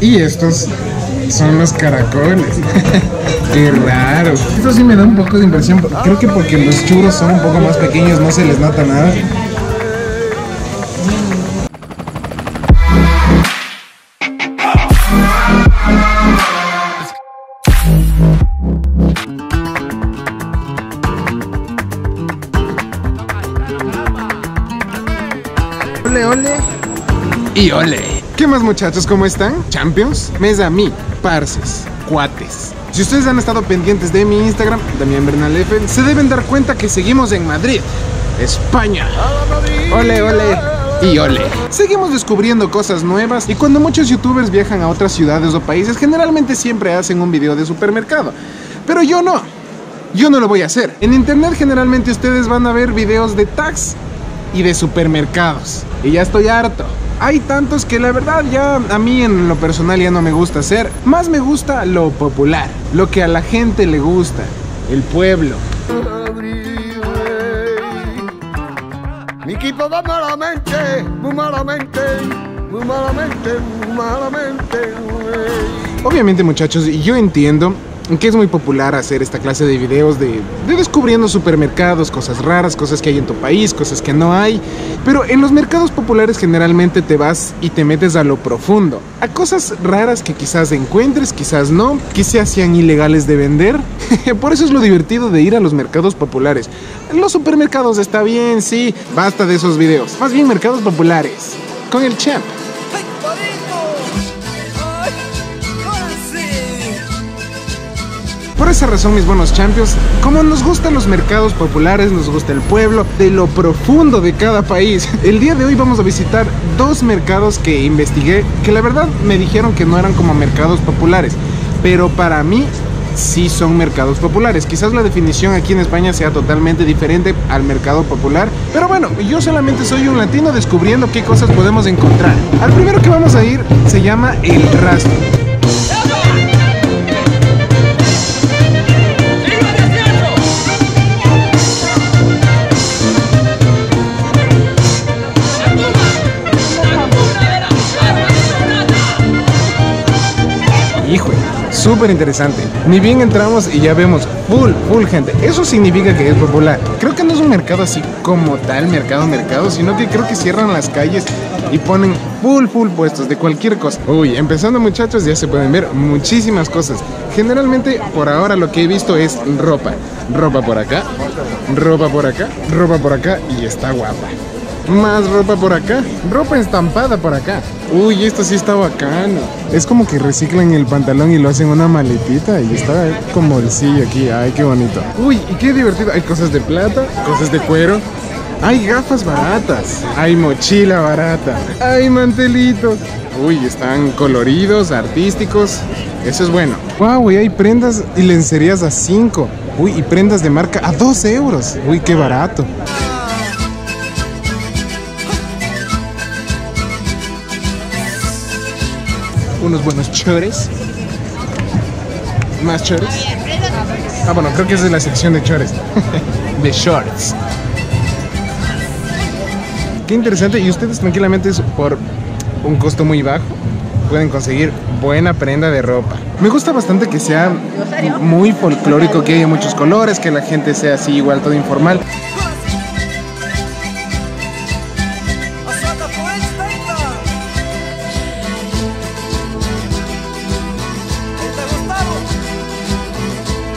Y estos son los caracoles. Qué raro. Esto sí me da un poco de impresión. Creo que porque los churros son un poco más pequeños no se les nota nada. Y ole. ¿Qué más muchachos? ¿Cómo están? ¿Champions? Mes a mí, parces, cuates. Si ustedes han estado pendientes de mi Instagram, Damián Bernal F, se deben dar cuenta que seguimos en Madrid, España. Ole, ole. Y ole. Seguimos descubriendo cosas nuevas y cuando muchos youtubers viajan a otras ciudades o países, generalmente siempre hacen un video de supermercado. Pero yo no. Yo no lo voy a hacer. En internet generalmente ustedes van a ver videos de tax y de supermercados. Y ya estoy harto. Hay tantos que la verdad ya a mí en lo personal ya no me gusta hacer. Más me gusta lo popular, lo que a la gente le gusta, el pueblo. Mi equipo va malamente, muy malamente, muy malamente, muy malamente. Obviamente muchachos, yo entiendo que es muy popular hacer esta clase de videos de, de, descubriendo supermercados, cosas raras, cosas que hay en tu país, cosas que no hay. Pero en los mercados populares generalmente te vas y te metes a lo profundo, a cosas raras que quizás encuentres, quizás no, quizás sean ilegales de vender. Por eso es lo divertido de ir a los mercados populares. Los supermercados está bien, sí, basta de esos videos. Más bien mercados populares, con el champ. Por esa razón, mis buenos champions, como nos gustan los mercados populares, nos gusta el pueblo, de lo profundo de cada país, el día de hoy vamos a visitar dos mercados que investigué, que la verdad me dijeron que no eran como mercados populares, pero para mí sí son mercados populares. Quizás la definición aquí en España sea totalmente diferente al mercado popular, pero bueno, yo solamente soy un latino descubriendo qué cosas podemos encontrar. Al primero que vamos a ir se llama El Rastro. Súper interesante. Ni bien entramos y ya vemos full, full gente. Eso significa que es popular. Creo que no es un mercado así como tal, mercado, mercado, sino que creo que cierran las calles y ponen full, full puestos de cualquier cosa. Uy, empezando muchachos, ya se pueden ver muchísimas cosas. Generalmente, por ahora lo que he visto es ropa. Ropa por acá, ropa por acá, ropa por acá y está guapa. Más ropa por acá, ropa estampada por acá. Uy, esto sí está bacano. Es como que reciclan el pantalón y lo hacen una maletita y está como bolsillo aquí. Ay, qué bonito. Uy, y qué divertido. Hay cosas de plata, cosas de cuero. Hay gafas baratas. Hay mochila barata. Hay mantelitos. Uy, están coloridos, artísticos. Eso es bueno. Wow, y hay prendas y lencerías a 5. Uy, y prendas de marca a 2 euros. Uy, qué barato. Unos buenos chores. Más chores. Ah, bueno, creo que es de la sección de chores. de shorts. Qué interesante. Y ustedes tranquilamente por un costo muy bajo pueden conseguir buena prenda de ropa. Me gusta bastante que sea muy folclórico, que haya muchos colores, que la gente sea así igual todo informal.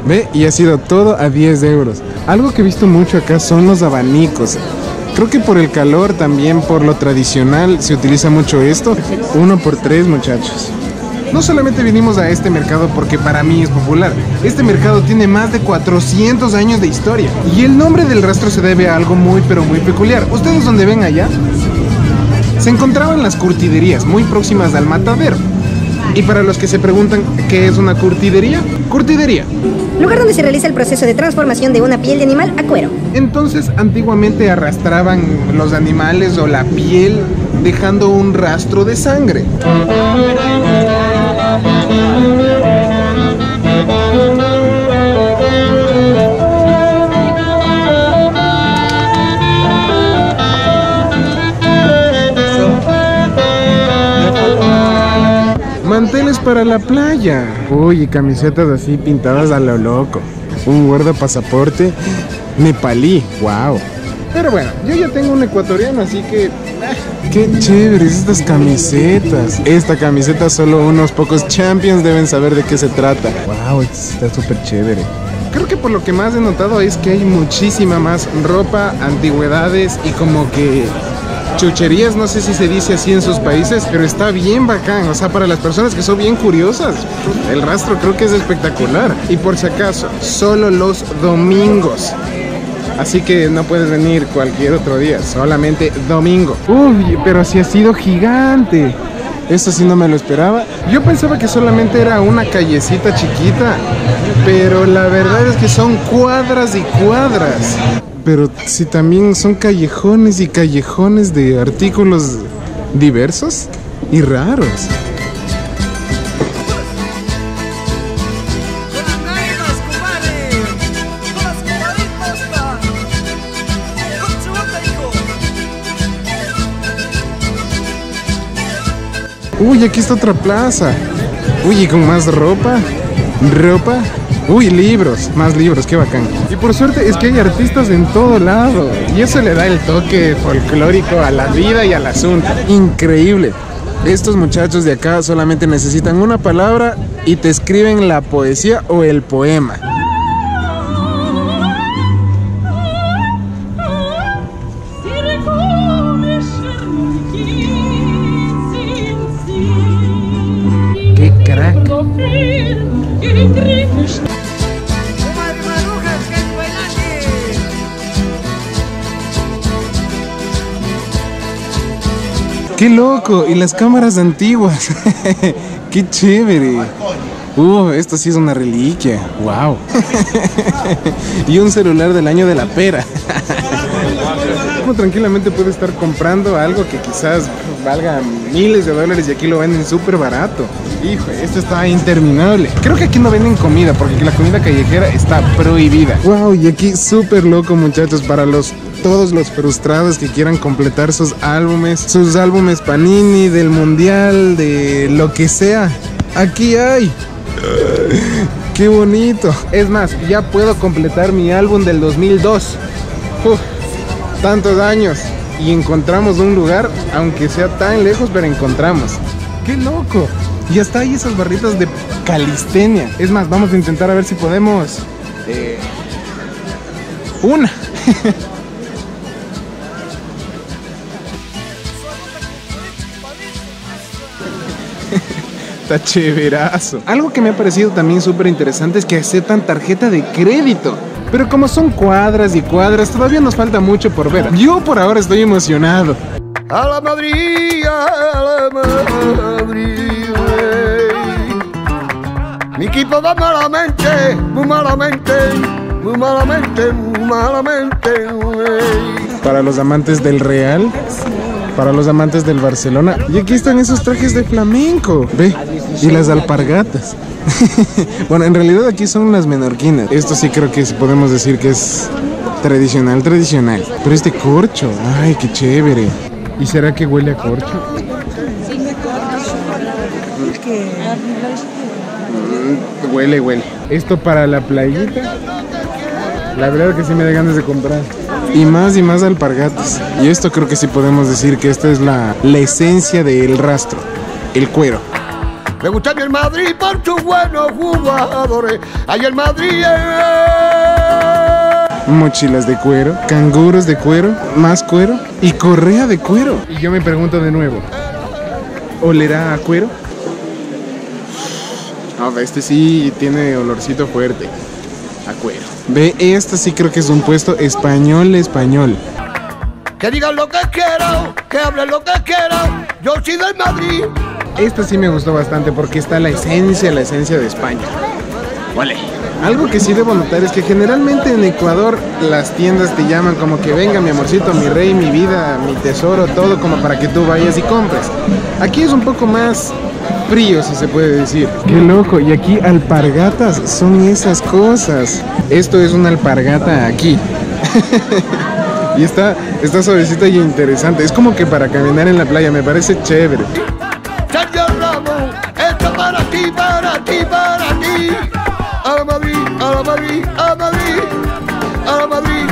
Ve, y ha sido todo a 10 euros. Algo que he visto mucho acá son los abanicos. Creo que por el calor, también por lo tradicional, se utiliza mucho esto. Uno por tres, muchachos. No solamente vinimos a este mercado porque para mí es popular. Este mercado tiene más de 400 años de historia. Y el nombre del rastro se debe a algo muy pero muy peculiar. ¿Ustedes donde ven allá? Se encontraban las curtiderías muy próximas al matadero. Y para los que se preguntan qué es una curtidería, curtidería. Lugar donde se realiza el proceso de transformación de una piel de animal a cuero. Entonces, antiguamente arrastraban los animales o la piel dejando un rastro de sangre. Hoteles para la playa. Uy, y camisetas así pintadas a lo loco. Un guardapasaporte nepalí, wow. Pero bueno, yo ya tengo un ecuatoriano, así que... ah, Qué chéveres estas camisetas. Esta camiseta solo unos pocos champions deben saber de qué se trata. Wow, está súper chévere. Creo que por lo que más he notado es que hay muchísima más ropa, antigüedades y como que chucherías, no sé si se dice así en sus países, pero está bien bacán. O sea, para las personas que son bien curiosas, el rastro creo que es espectacular. Y por si acaso, solo los domingos. Así que no puedes venir cualquier otro día, solamente domingo. Uy, pero si ha sido gigante. Esto sí no me lo esperaba. Yo pensaba que solamente era una callecita chiquita, pero la verdad es que son cuadras y cuadras. Pero si también son callejones y callejones de artículos diversos y raros. Uy, aquí está otra plaza. Uy, y con más ropa. Ropa. Uy, libros. Más libros, qué bacán. Y por suerte es que hay artistas en todo lado. Y eso le da el toque folclórico a la vida y al asunto. Increíble. Estos muchachos de acá solamente necesitan una palabra y te escriben la poesía o el poema. ¡Qué loco! Y las cámaras antiguas. ¡Qué chévere! Uh, esto sí es una reliquia. ¡Wow! y un celular del año de la pera. Uno tranquilamente puede estar comprando algo que quizás valga miles de dólares y aquí lo venden súper barato. Hijo, esto está interminable. Creo que aquí no venden comida porque la comida callejera está prohibida. Wow, y aquí súper loco muchachos para los todos los frustrados que quieran completar sus álbumes, sus álbumes Panini del mundial, de lo que sea. Aquí hay. Qué bonito. Es más, ya puedo completar mi álbum del 2002. Uf, tantos años. Y encontramos un lugar, aunque sea tan lejos, pero encontramos. ¡Qué loco! Y hasta hay esas barritas de calistenia. Es más, vamos a intentar a ver si podemos... eh, una. Está chéverazo. Algo que me ha parecido también súper interesante es que aceptan tarjeta de crédito. Pero como son cuadras y cuadras, todavía nos falta mucho por ver. Yo por ahora estoy emocionado. A la Madrid, a la Madrid. Mi equipo va malamente, muy malamente, muy malamente, muy malamente. Para los amantes del Real, para los amantes del Barcelona. Y aquí están esos trajes de flamenco. Ve, y las alpargatas. bueno, en realidad aquí son las menorquinas. Esto sí creo que podemos decir que es tradicional, tradicional. Pero este corcho, ay, qué chévere. ¿Y será que huele a corcho? Huele, huele. Esto para la playita. La verdad que sí me da ganas de comprar. Y más y más alpargatas. Y esto creo que sí podemos decir que esta es la, la esencia del rastro. El cuero. Me gusta el Madrid por sus buenos jugadores. Hay el Madrid. eh. Mochilas de cuero, canguros de cuero, más cuero y correa de cuero. Y yo me pregunto de nuevo, ¿olerá a cuero? No, este sí tiene olorcito fuerte. A cuero. Ve, este sí creo que es un puesto español español. Que digan lo que quieran, que hablen lo que quieran. Yo soy del Madrid. Esta sí me gustó bastante porque está la esencia, la esencia de España. Vale. Algo que sí debo notar es que generalmente en Ecuador las tiendas te llaman como que venga mi amorcito, mi rey, mi vida, mi tesoro, todo como para que tú vayas y compres. Aquí es un poco más frío, si se puede decir. Qué loco, y aquí alpargatas son esas cosas. Esto es una alpargata aquí. y está, está suavecita y interesante. Es como que para caminar en la playa, me parece chévere. A la Madrid, a Madrid, a la Madrid. A Madrid,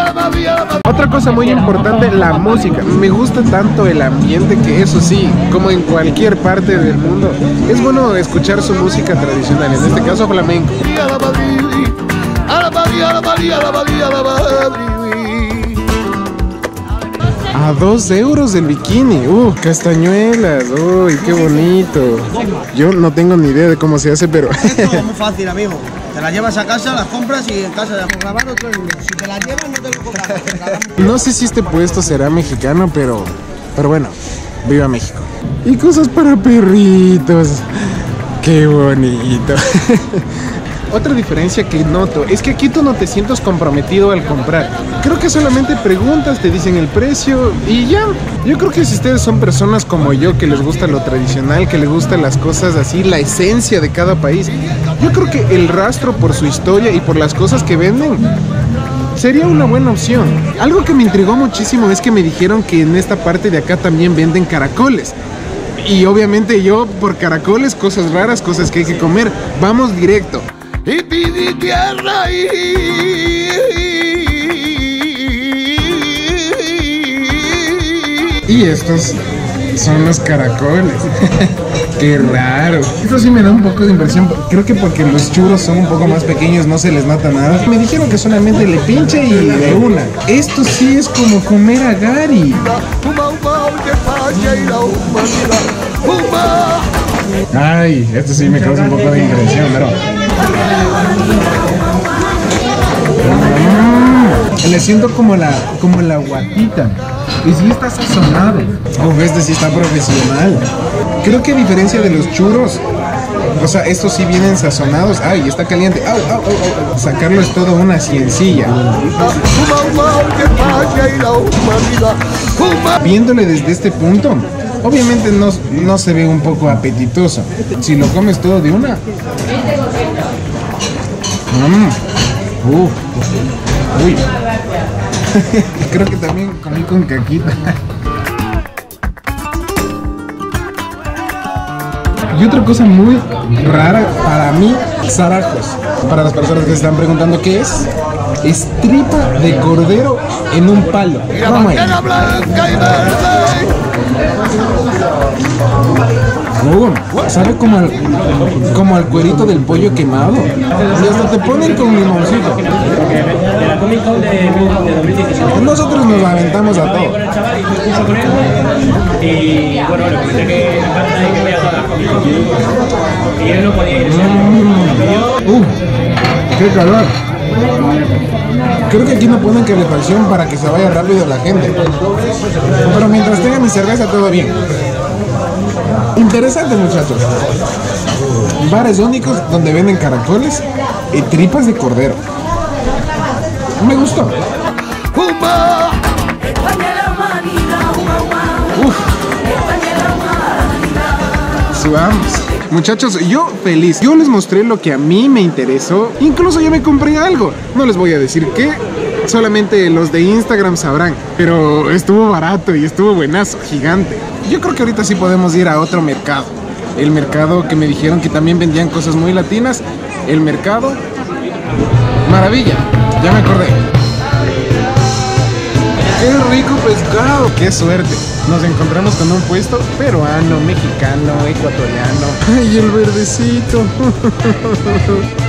a Madrid, a la Madrid. Otra cosa muy importante, la música. Me gusta tanto el ambiente que eso sí, como en cualquier parte del mundo, es bueno escuchar su música tradicional, en este caso flamenco. a dos euros el bikini. Uh, castañuelas. Uy, qué bonito. Yo no tengo ni idea de cómo se hace, pero... Es muy fácil, amigo. Te las llevas a casa, las compras y en casa las grabar otro euro. Si te las llevas, no te lo cobramos. No sé si este puesto será mexicano, pero... Pero bueno, viva México. Y cosas para perritos. Qué bonito. Otra diferencia que noto es que aquí tú no te sientes comprometido al comprar. Creo que solamente preguntas, te dicen el precio y ya. Yo creo que si ustedes son personas como yo que les gusta lo tradicional, que les gustan las cosas así, la esencia de cada país, yo creo que el rastro por su historia y por las cosas que venden sería una buena opción. Algo que me intrigó muchísimo es que me dijeron que en esta parte de acá también venden caracoles. Y obviamente yo por caracoles, cosas raras, cosas que hay que comer, vamos directo. Y pidi tierra y... Y estos son los caracoles. Qué raro. Esto sí me da un poco de impresión. Creo que porque los churros son un poco más pequeños no se les nota nada. Me dijeron que solamente le pinche y de una. Esto sí es como comer a Gary. Ay, esto sí me causa un poco de impresión, pero. Mm, le siento como la, como la guatita. Y sí está sazonado. Uf, este sí está profesional. Creo que a diferencia de los churros, o sea, estos sí vienen sazonados. Ay, está caliente. Sacarlo es todo una ciencilla. Viéndole desde este punto, obviamente no, no se ve un poco apetitoso. Si lo comes todo de una. Mm. Uf. Uy. Creo que también comí con caquita. Y otra cosa muy rara para mí, zarajos. Para las personas que se están preguntando qué es, es tripa de cordero en un palo. Uh, sabe como al, como al cuerito del pollo quemado. Y hasta te ponen con limoncito. de la Comic Con de, de 2017. Nosotros nos aventamos a todo. Y bueno, le comenté que voy a todas las. Y él no podía ir Uh, qué calor. Creo que aquí no ponen calefacción para que se vaya rápido la gente. Pero mientras tenga mi cerveza, todo bien. Interesante, muchachos. Bares únicos donde venden caracoles y tripas de cordero. Me gustó. Fuma. Subamos. Muchachos, yo feliz. Yo les mostré lo que a mí me interesó. Incluso yo me compré algo. No les voy a decir qué. Solamente los de Instagram sabrán. Pero estuvo barato y estuvo buenazo, gigante. Yo creo que ahorita sí podemos ir a otro mercado. El mercado que me dijeron que también vendían cosas muy latinas. El mercado. Maravilla. Ya me acordé. ¡Qué rico pescado! ¡Qué suerte! Nos encontramos con un puesto peruano, mexicano, ecuatoriano. ¡Ay, el verdecito!